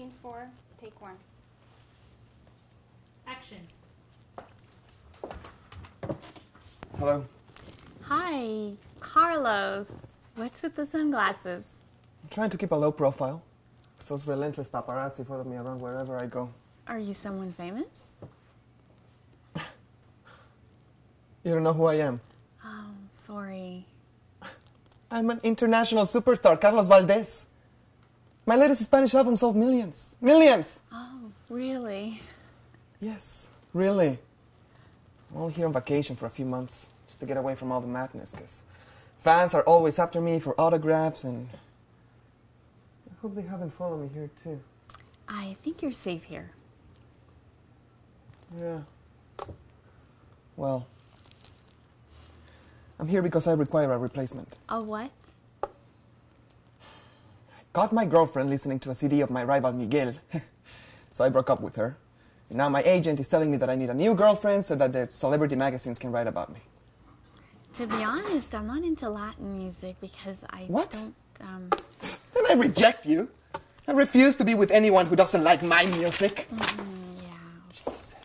Scene four, take one. Action. Hello. Hi, Carlos. What's with the sunglasses? I'm trying to keep a low profile. Those relentless paparazzi follow me around wherever I go. Are you someone famous? You don't know who I am. Oh, sorry. I'm an international superstar, Carlos Valdez. My latest Spanish album sold millions. Millions! Oh, really? Yes, really. I'm only here on vacation for a few months, just to get away from all the madness, because fans are always after me for autographs, and I hope they haven't followed me here, too. I think you're safe here. Yeah. Well, I'm here because I require a replacement. A what? Caught my girlfriend listening to a CD of my rival Miguel. so I broke up with her. And now my agent is telling me that I need a new girlfriend so that the celebrity magazines can write about me. To be honest, I'm not into Latin music because I What? don't. Um, Then I reject you. I refuse to be with anyone who doesn't like my music. mm, yeah. Jesus.